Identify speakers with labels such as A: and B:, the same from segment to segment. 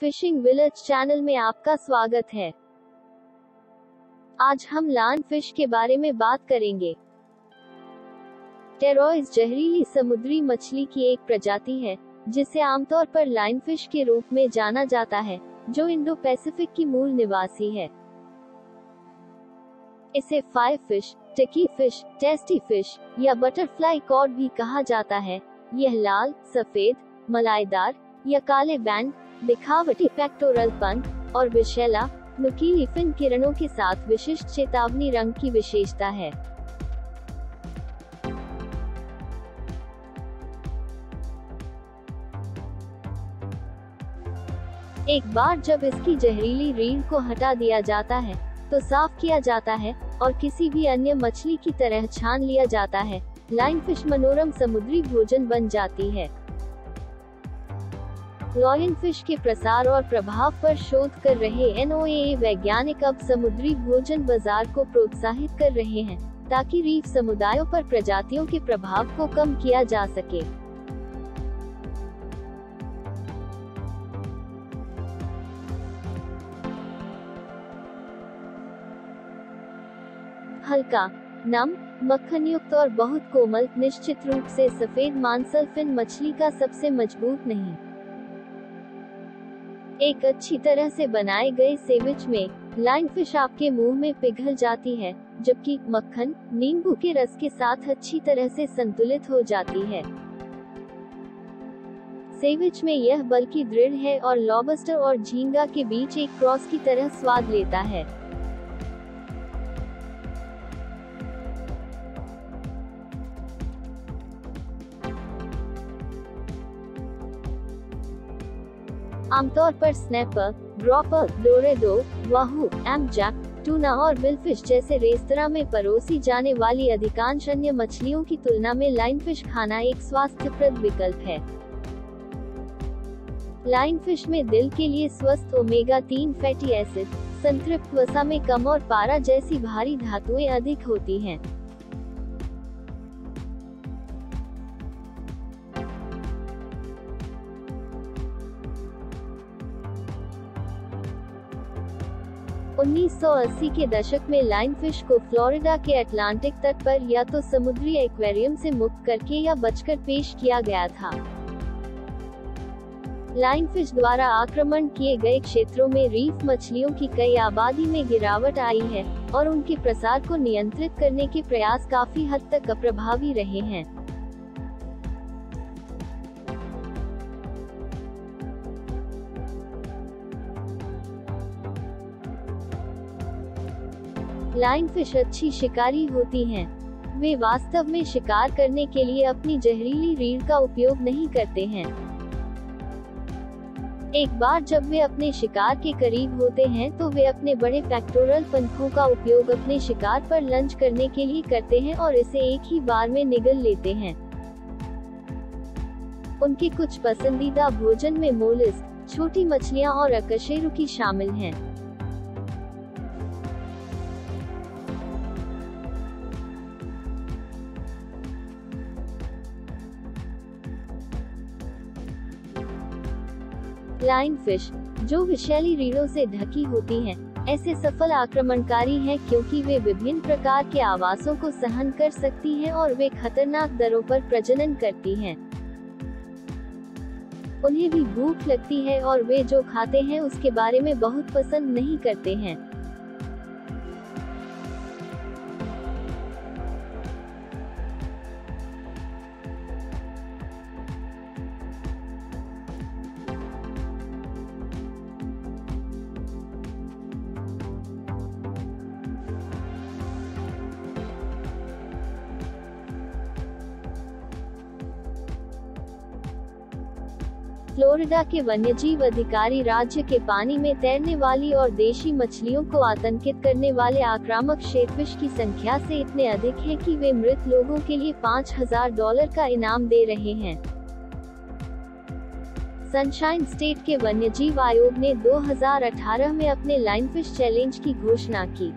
A: Fishing village channel में आपका स्वागत है। आज हम लान फ़िश के बारे में बात करेंगे। टेरोइस जहरीली समुद्री मछली की एक प्रजाति है, जिसे आमतौर पर लाइन फ़िश के रूप में जाना जाता है, जो इंडो पैसिफिक की मूल निवासी है। इसे five fish, tiki fish, tasty fish, या बटरफ्लाई कॉड भी कहा जाता है। यह लाल, सफ़ेद, मलाईदार, या काले बैंड दिखावटी पेक्टोरल पंख और विशैला नुकीली फिन किरणों के साथ विशिष्ट चेतावनी रंग की विशेषता है। एक बार जब इसकी जहरीली रीढ़ को हटा दिया जाता है तो साफ़ किया जाता है और किसी भी अन्य मछली की तरह छान लिया जाता है। लाइन फ़िश मनोरम समुद्री भोजन बन जाती है। लॉयन फ़िश के प्रसार और प्रभाव पर शोध कर रहे एन वैज्ञानिक अब समुद्री भोजन बाज़ार को प्रोत्साहित कर रहे हैं, ताकि रीफ समुदायों पर प्रजातियों के प्रभाव को कम किया जा सके। हल्का, नम मक्खन युक्त और बहुत कोमल, निश्चित रूप से सफ़ेद मांसल फिन मछली का सबसे मज़बूत नहीं। एक अच्छी तरह से बनाए गए सेविच में लाइन फ़िश आपके मुँह में पिघल जाती है, जबकि मक्खन नींबू के रस के साथ अच्छी तरह से संतुलित हो जाती है। सेविच में यह बल्कि दृढ़ है और लॉबस्टर और झींगा के बीच एक क्रॉस की तरह स्वाद लेता है। आमतौर पर स्नैपर, ड्रॉपर, डोरेडो, वाहू, एमजैक, टूना और बिलफिश जैसे रेस्तरा में परोसी जाने वाली अधिकांश अन्य मछलियों की तुलना में लाइन फ़िश खाना एक स्वास्थ्यप्रद विकल्प है लाइन फ़िश में दिल के लिए स्वस्थ ओमेगा तीन फैटी एसिड, संतृप्त वसा में कम और पारा जैसी भारी धातुएँ अधिक होती हैं। उन्नीस सौ अस्सी के दशक में लाइन फ़िश को फ्लोरिडा के अटलांटिक तट पर या तो समुद्री एक्वेरियम से मुक्त करके या बचकर पेश किया गया था। लाइन फ़िश द्वारा आक्रमण किए गए क्षेत्रों में रीफ मछलियों की कई आबादी में गिरावट आई है, और उनके प्रसार को नियंत्रित करने के प्रयास काफ़ी हद तक अप्रभावी रहे हैं। लाइन फ़िश अच्छी शिकारी होती हैं। वे वास्तव में शिकार करने के लिए अपनी जहरीली रीढ़ का उपयोग नहीं करते हैं एक बार जब वे अपने शिकार के करीब होते हैं तो वे अपने बड़े पेक्टोरल पंखों का उपयोग अपने शिकार पर लंच करने के लिए करते हैं और इसे एक ही बार में निगल लेते हैं उनके कुछ पसंदीदा भोजन में मोलिस छोटी मछलियाँ और अकशेरुकी शामिल हैं। लाइन फ़िश जो विशैली रीढ़ों से ढकी होती हैं, ऐसे सफल आक्रमणकारी हैं क्योंकि वे विभिन्न प्रकार के आवासों को सहन कर सकती हैं और वे खतरनाक दरों पर प्रजनन करती हैं। उन्हें भी भूख लगती है और वे जो खाते हैं उसके बारे में बहुत पसंद नहीं करते हैं फ्लोरिडा के वन्यजीव अधिकारी राज्य के पानी में तैरने वाली और देशी मछलियों को आतंकित करने वाले आक्रामक शेरफिश की संख्या से इतने अधिक है कि वे मृत लोगों के लिए पाँच हज़ार डॉलर का इनाम दे रहे हैं। सनशाइन स्टेट के वन्यजीव आयोग ने 2018 में अपने लाइनफिश चैलेंज की घोषणा की।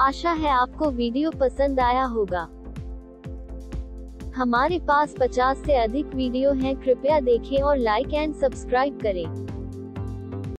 A: आशा है आपको वीडियो पसंद आया होगा। हमारे पास 50 से अधिक वीडियो हैं, कृपया देखें और लाइक एंड सब्सक्राइब करें।